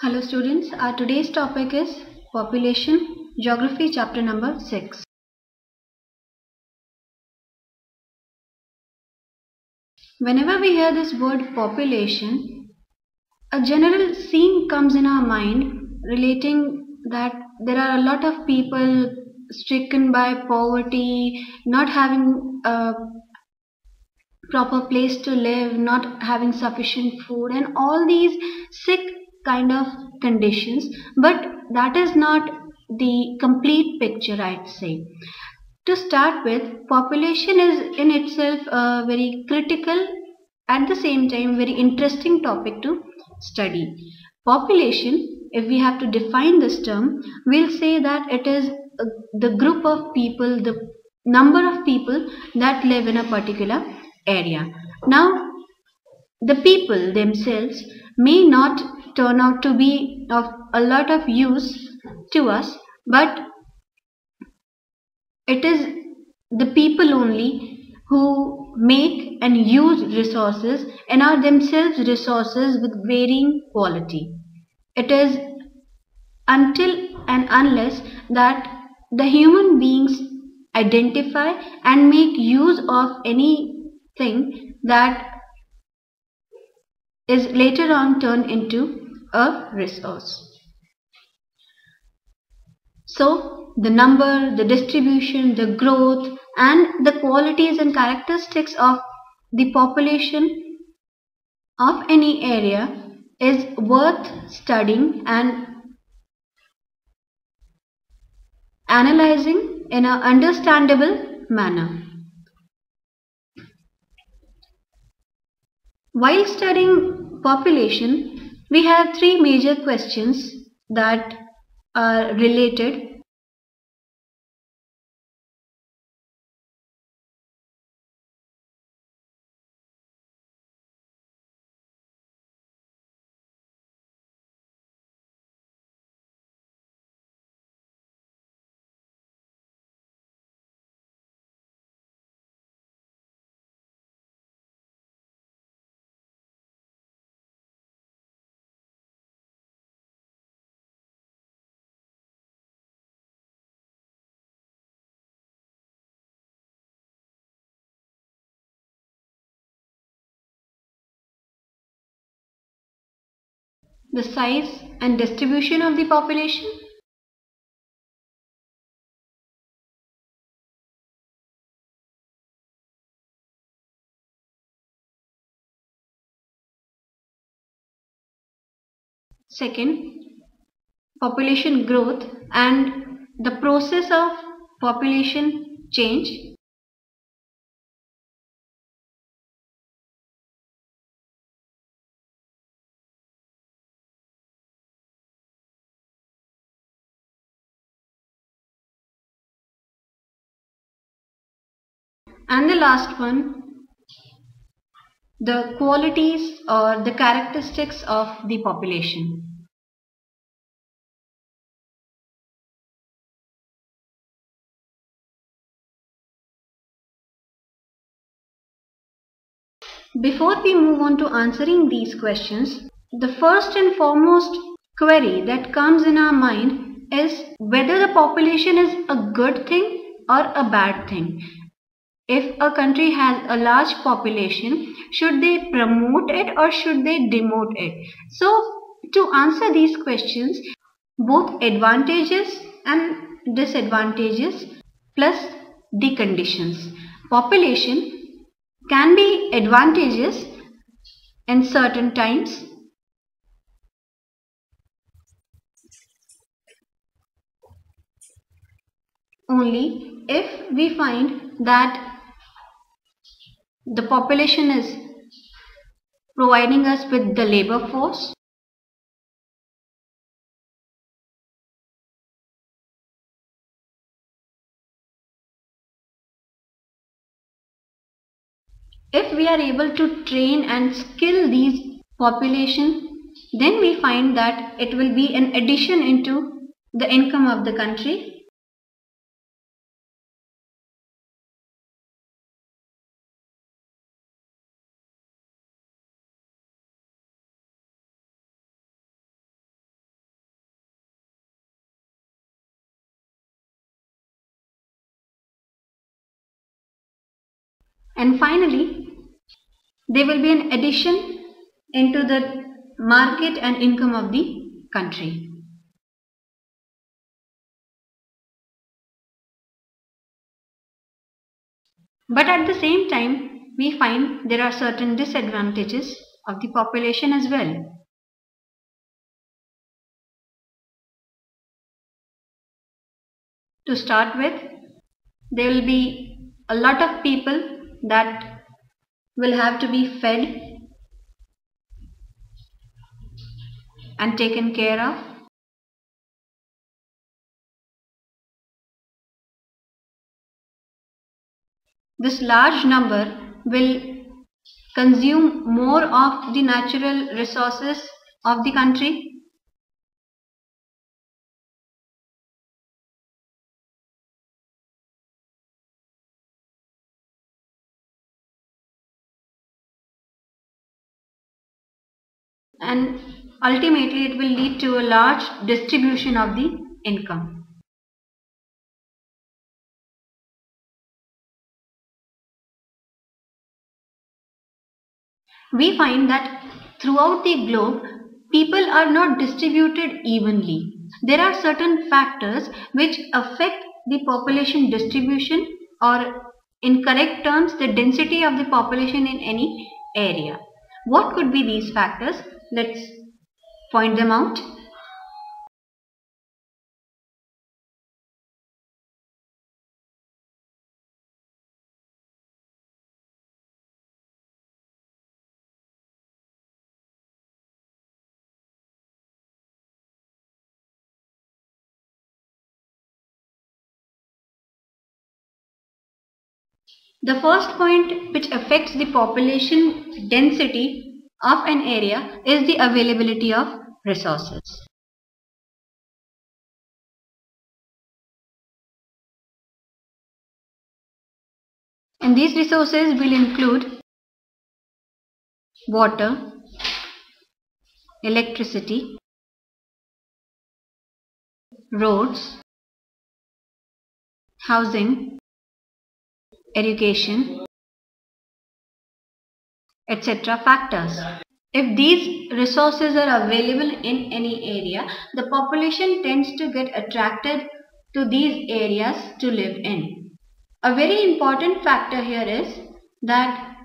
Hello students, our today's topic is Population Geography chapter number 6. Whenever we hear this word population, a general scene comes in our mind relating that there are a lot of people stricken by poverty, not having a proper place to live, not having sufficient food and all these sick kind of conditions but that is not the complete picture I'd say. To start with, population is in itself a very critical at the same time very interesting topic to study. Population, if we have to define this term, we'll say that it is the group of people, the number of people that live in a particular area. Now, the people themselves may not turn out to be of a lot of use to us, but it is the people only who make and use resources and are themselves resources with varying quality. It is until and unless that the human beings identify and make use of anything that is later on turned into a resource. So the number, the distribution, the growth and the qualities and characteristics of the population of any area is worth studying and analyzing in an understandable manner. While studying population, we have three major questions that are related the size and distribution of the population, second population growth and the process of population change, and the last one the qualities or the characteristics of the population. Before we move on to answering these questions, the first and foremost query that comes in our mind is whether the population is a good thing or a bad thing. If a country has a large population, should they promote it or should they demote it? So, to answer these questions, both advantages and disadvantages plus the conditions. Population can be advantageous in certain times only if we find that the population is providing us with the labor force. If we are able to train and skill these population then we find that it will be an addition into the income of the country And finally, there will be an addition into the market and income of the country. But at the same time, we find there are certain disadvantages of the population as well. To start with, there will be a lot of people that will have to be fed and taken care of. This large number will consume more of the natural resources of the country and ultimately it will lead to a large distribution of the income. We find that throughout the globe, people are not distributed evenly. There are certain factors which affect the population distribution or in correct terms the density of the population in any area. What could be these factors? Let's point them out. The first point which affects the population density of an area is the availability of resources. And these resources will include water, electricity, roads, housing, education, etc. factors. If these resources are available in any area, the population tends to get attracted to these areas to live in. A very important factor here is that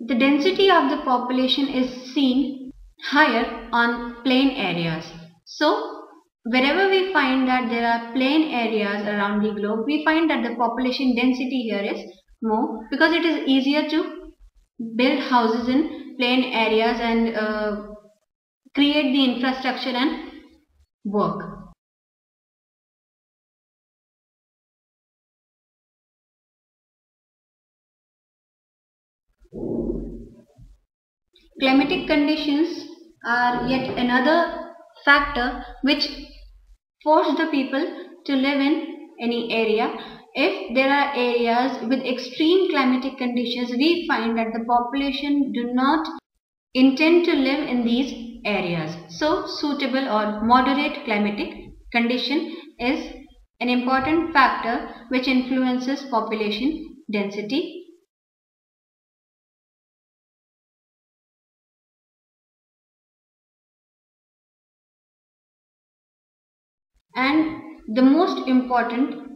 the density of the population is seen higher on plain areas. So, wherever we find that there are plain areas around the globe, we find that the population density here is more because it is easier to build houses in plain areas and uh, create the infrastructure and work. Climatic conditions are yet another factor which force the people to live in any area if there are areas with extreme climatic conditions, we find that the population do not intend to live in these areas. So, suitable or moderate climatic condition is an important factor which influences population density. And the most important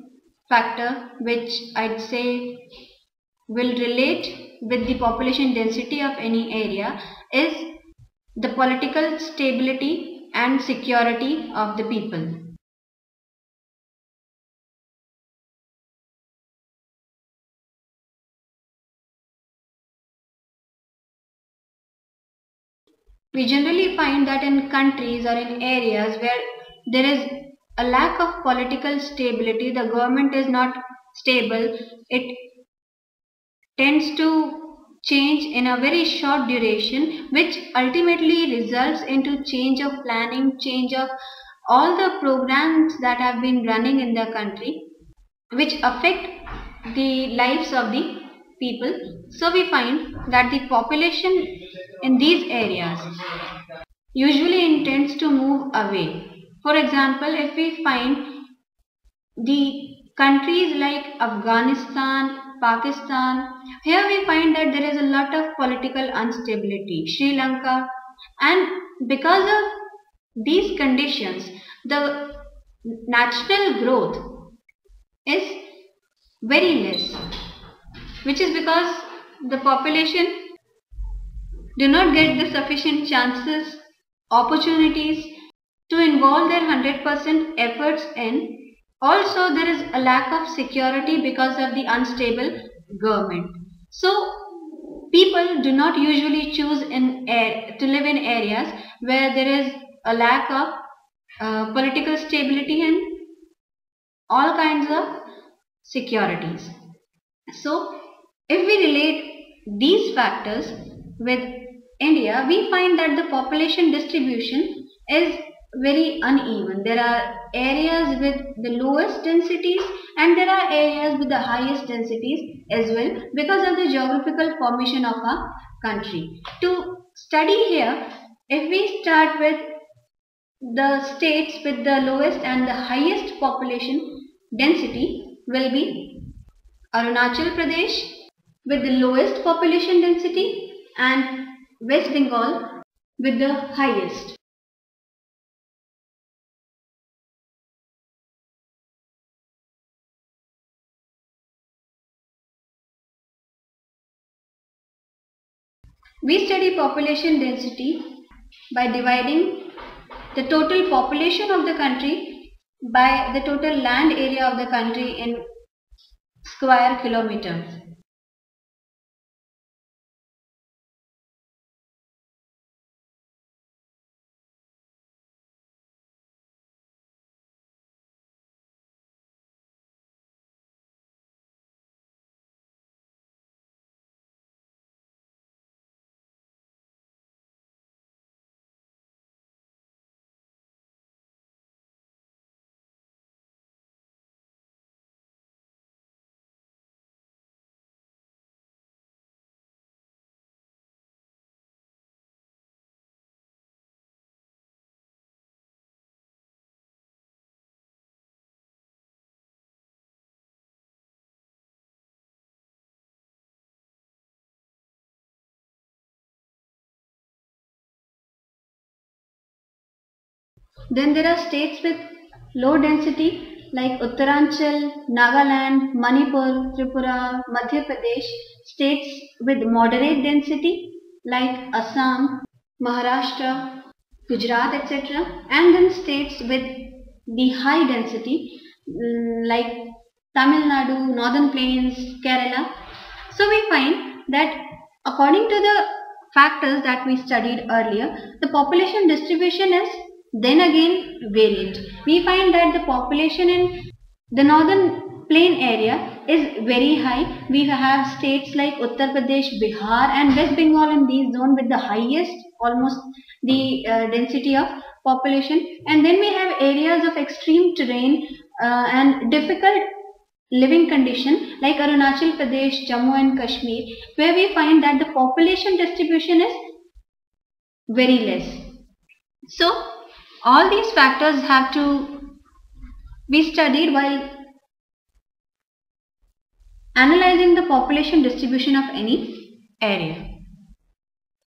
factor which I'd say will relate with the population density of any area is the political stability and security of the people. We generally find that in countries or in areas where there is a lack of political stability, the government is not stable, it tends to change in a very short duration which ultimately results into change of planning, change of all the programs that have been running in the country which affect the lives of the people. So we find that the population in these areas usually intends to move away for example, if we find the countries like Afghanistan, Pakistan. Here we find that there is a lot of political instability. Sri Lanka and because of these conditions the national growth is very less which is because the population do not get the sufficient chances, opportunities to involve their 100% efforts in. Also, there is a lack of security because of the unstable government. So, people do not usually choose in air, to live in areas where there is a lack of uh, political stability and all kinds of securities. So, if we relate these factors with India, we find that the population distribution is very uneven. There are areas with the lowest densities and there are areas with the highest densities as well because of the geographical formation of our country. To study here, if we start with the states with the lowest and the highest population density will be Arunachal Pradesh, with the lowest population density and West Bengal with the highest. We study population density by dividing the total population of the country by the total land area of the country in square kilometers. Then there are states with low density like Uttaranchal, Nagaland, Manipur, Tripura, Madhya Pradesh, states with moderate density like Assam, Maharashtra, Gujarat etc. and then states with the high density mm, like Tamil Nadu, Northern Plains, Kerala. So we find that according to the factors that we studied earlier, the population distribution is then again variant. We find that the population in the northern plain area is very high. We have states like Uttar Pradesh, Bihar and West Bengal in these zone with the highest almost the uh, density of population and then we have areas of extreme terrain uh, and difficult living condition like Arunachal Pradesh, Jammu and Kashmir where we find that the population distribution is very less. So all these factors have to be studied while analyzing the population distribution of any area.